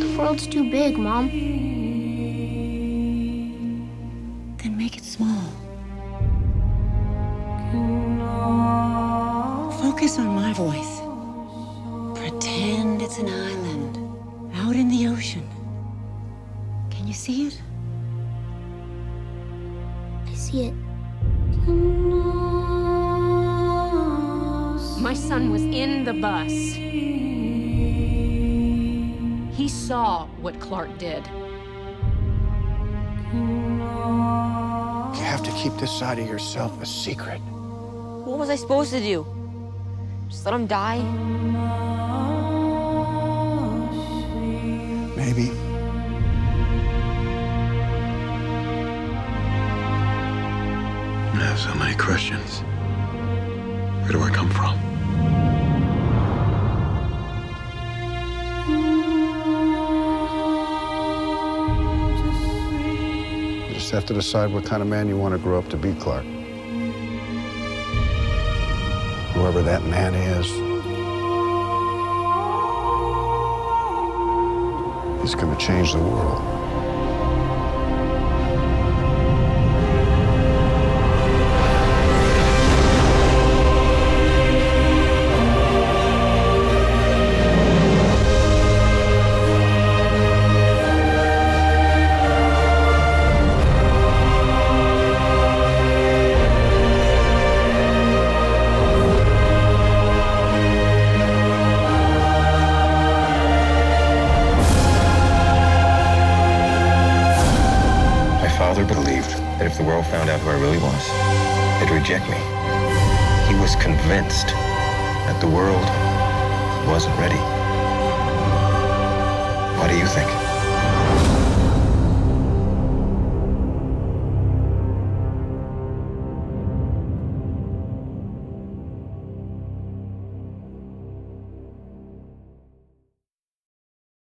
The world's too big, Mom. Then make it small. Focus on my voice. Pretend it's an island out in the ocean. Can you see it? I see it. Son was in the bus. He saw what Clark did. You have to keep this side of yourself a secret. What was I supposed to do? Just let him die? Maybe. I have so many questions. Where do I come from? Just have to decide what kind of man you want to grow up to be, Clark. Whoever that man is, he's going to change the world. Father believed that if the world found out who I really was, they'd reject me. He was convinced that the world wasn't ready. What do you think?